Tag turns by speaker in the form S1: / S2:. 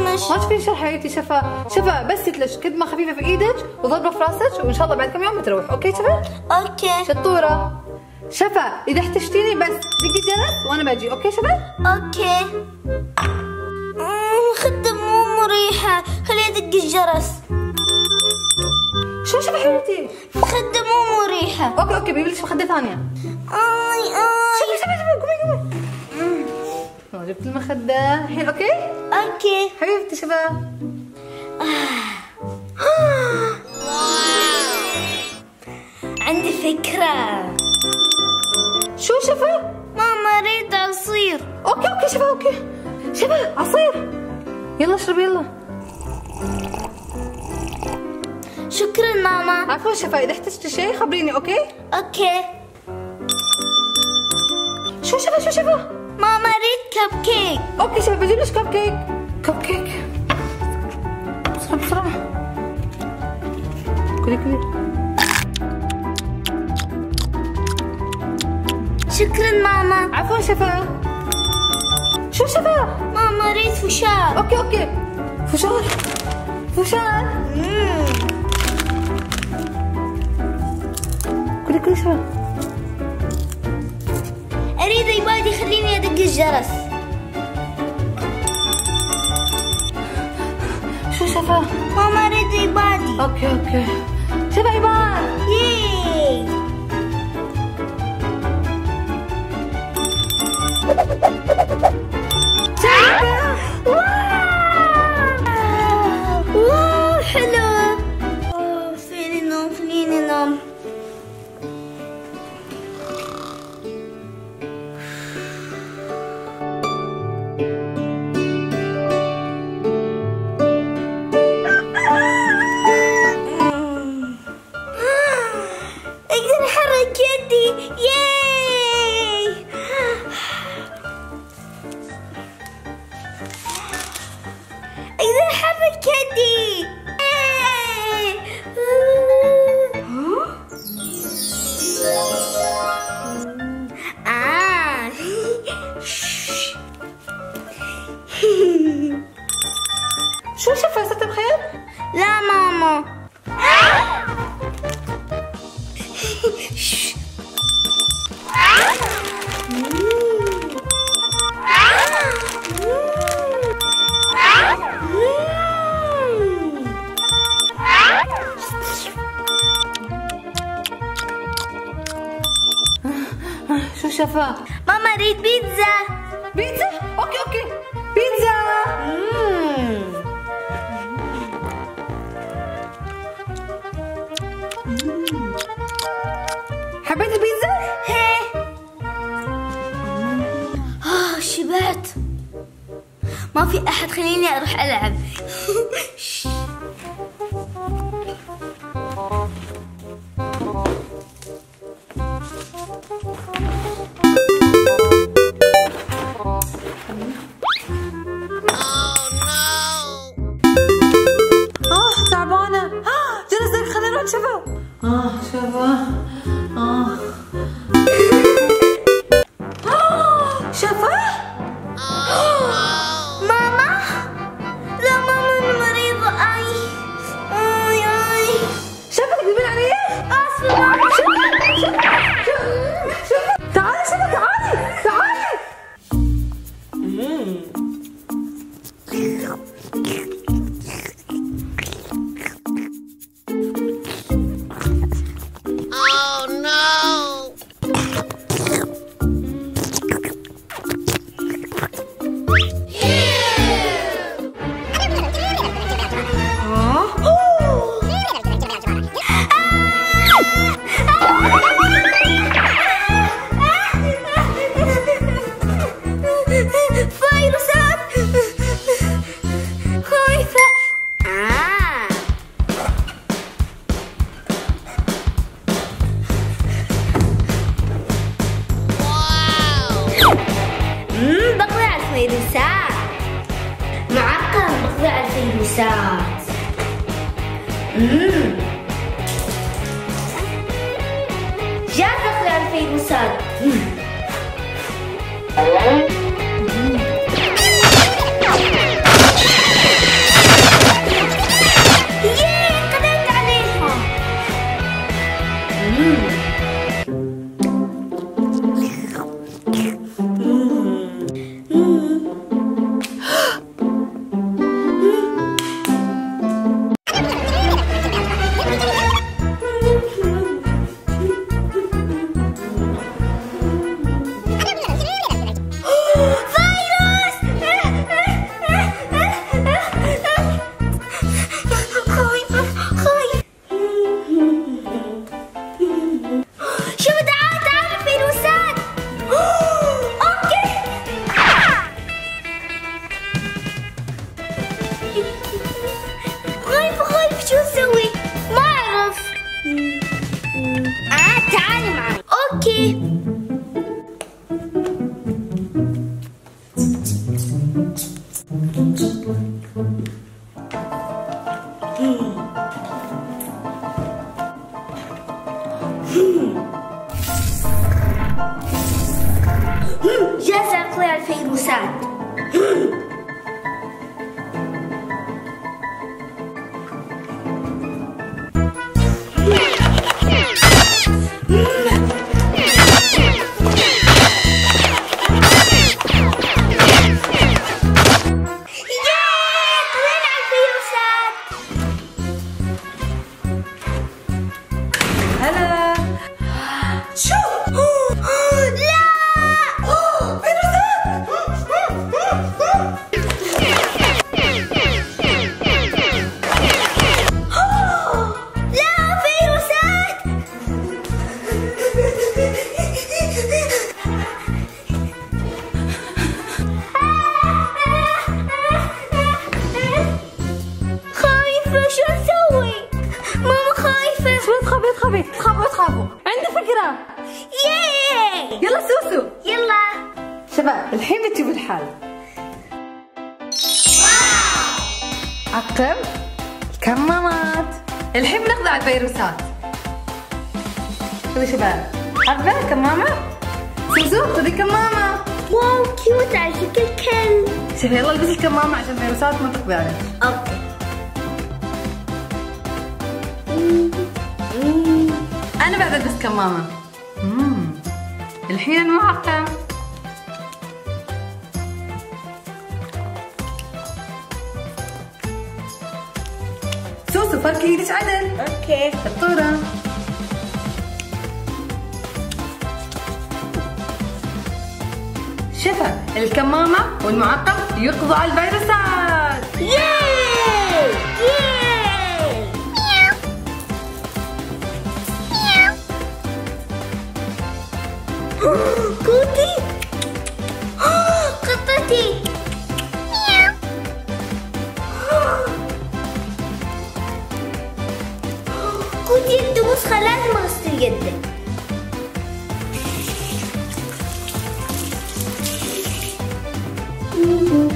S1: ما تشوفين شر حياتي شفا شفا بس تلج كدمة خفيفة في إيدك وضربة في راسك وإن شاء الله بعد كم يوم بتروح. OK شفا؟
S2: OK.
S1: شطورة. شفا إذا احتجتيني بس دقي جرس وأنا بجي OK شفا؟
S2: OK. مو مريحة خليني أدق الجرس.
S1: شو شفا حبيبتي
S2: مخدة مو مريحة.
S1: OK OK بجيب لج مخدة
S2: ثانية.
S1: آي شفا
S2: اي
S1: شفا شفا قومي قومي. آه، جبت المخدة. الحين OK؟
S2: OK.
S1: حبيبتي شفا
S2: عندي فكرة.
S1: شو شفا
S2: ماما اريد عصير
S1: OK OK شفا OK. شفا عصير يلا اشربي يلا.
S2: شكرا ماما.
S1: عفوا شفا إذا احتجتي شيء خبريني OK؟
S2: OK.
S1: شو شفا شو شفا
S2: ماما اريد كب كيك.
S1: أوكي شباب بجيب لك كب كيك. كب كيك؟ بسرعة بسرعة. كلي كلي
S2: شكرا ماما.
S1: عفوا شفا شو شفا
S2: ماما اريد فشار.
S1: OK OK. فشار فشار.
S2: مم.
S1: كلي شفا
S2: أريد iPad ي خليني أدق الجرس.
S1: شو شفا؟
S2: ماما أريد iPad
S1: ي. OK OK. شفا iPad؟
S2: ياي
S1: شو شفا
S2: ماما اريد بيتزا
S1: بيتزا أوكي أوكي بيتزا
S2: في أحد خليني أروح ألعب. الفيروسات مم. جاء تقلع الفيروسات مم. ياي خايفة خايفة شو نسوي؟ ماما خايفة.
S1: شو تخافي تخافي تخافوا تخافوا عندي فكرة.
S2: ياي
S1: يلا سوسو.
S2: يلا.
S1: شباب الحين بتشوفوا الحال. عقب الكمامات. الحين بنقضي ع الفيروسات خذوا شباب. حبة كمامة؟ سوسو خذي كمامة.
S2: wow cute على شكل كلب
S1: شوفي يلا البسي الكمامة عشان الفيروسات ما تقضي عليك
S2: OK.
S1: أنا بعد ألبس كمامة. مم. الحين المعقم سوسو فركي إيدك عدل؟
S2: OK.
S1: شطورة. شفا الكمامة والمعقم يقضوا على الفيروسات.
S2: ياي ياي كوتي قطتي كوتي الدروس لازم اغسل يدك you.